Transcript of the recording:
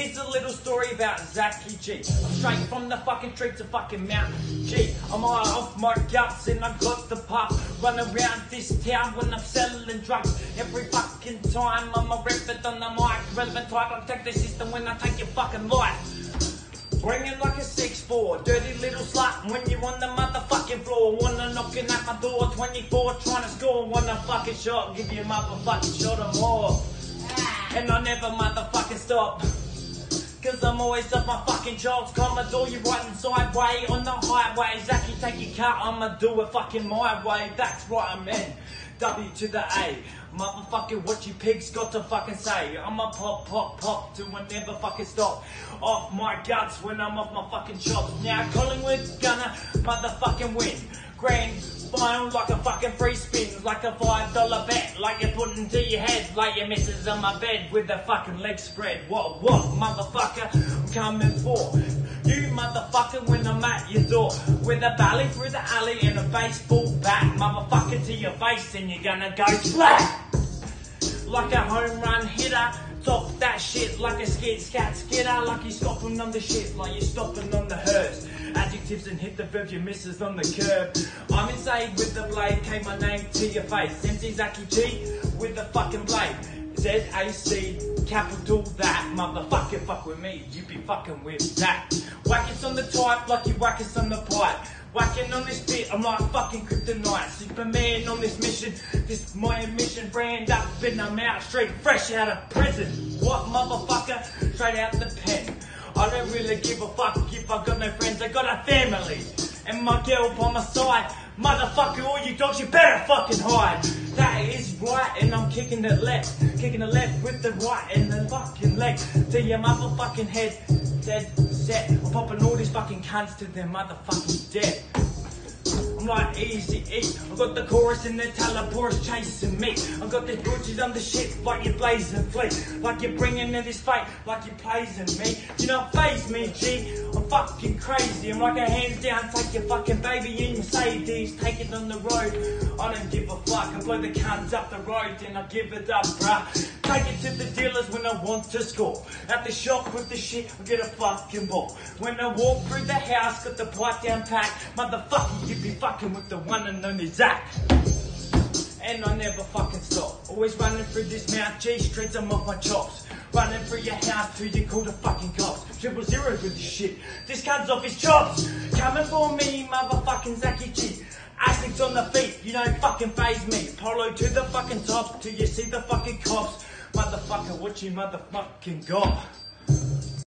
Here's a little story about Zachy G. I'm straight from the fucking streets to fucking Mount G. I'm all off my guts and I got the pop. Run around this town when I'm selling drugs. Every fucking time I'm a rip on the mic. Relevant type, I take the system when I take your fucking life. Bringing like a 6'4", dirty little slut when you on the motherfucking floor. Wanna knocking at my door, 24, trying to score. Wanna fucking shot, give you a motherfucking shot or more. And I never motherfucking stop. Cause I'm always up my fucking jobs. Commodore, you riding sideway on the highway. Zachy, take your car, I'ma do it fucking my way. That's right, I'm in. W to the A. Motherfucker, what you pigs got to fucking say? I'ma pop, pop, pop till I never fucking stop. Off my guts when I'm off my fucking chops. Now Collingwood's gonna motherfucking win. Grand like a fucking free spin, like a five dollar bet, like you put into your head, like your missus on my bed with the fucking legs spread. What, what, motherfucker, I'm coming for. You motherfucker when I'm at your door With a belly through the alley and a baseball bat Motherfucker to your face and you're gonna go flat Like a home run hitter Top that shit like a skid scat skidder Like you're stopping on the shit like you're stopping on the hearse Adjectives and hit the verb your misses on the curb I'm insane with the blade, came my name to your face MC Zaki G with the fucking blade Z-A-C, capital that. Motherfucker, fuck with me, you be fucking with that. Whack it on the type like you whack it on the pipe. Whacking on this bit, I'm like fucking kryptonite. Superman on this mission, this my mission. Brand up and I'm out straight fresh out of prison. What motherfucker? Straight out the pen. I don't really give a fuck I got no friends, I got a family. And my girl by my side. Motherfucker, all you dogs, you better fucking hide. That is right, and I'm kicking it left. Kicking the left with the right and the fucking leg to your motherfucking head. Dead set. I'm popping all these fucking cunts to their motherfucking dead. Easy E. I got the chorus and the teleport's chasing me. I got the butchers on the shit like you're blazing fleet. Like you're bringing in this fight like you're praising me. You not phase me, G. I'm fucking crazy. I'm like a hands down, take your fucking baby in Mercedes. Take it on the road. I don't give a fuck. I blow the cans up the road and I give it up, bruh. Take it to the dealers when I want to score. At the shop with the shit, I get a fucking ball. When I walk through the house, got the pipe down packed. Motherfucker, you be fucking with the one and only Zach. And I never fucking stop. Always running through this Mount G streets, I'm off my chops. Running through your house till you call the fucking cops. Triple zero with this shit. This cunt's off his chops. Coming for me, motherfucking Zachy G. Asics on the feet, you don't fucking phase me. Polo to the fucking top till you see the fucking cops. Motherfucker, what you motherfucking got?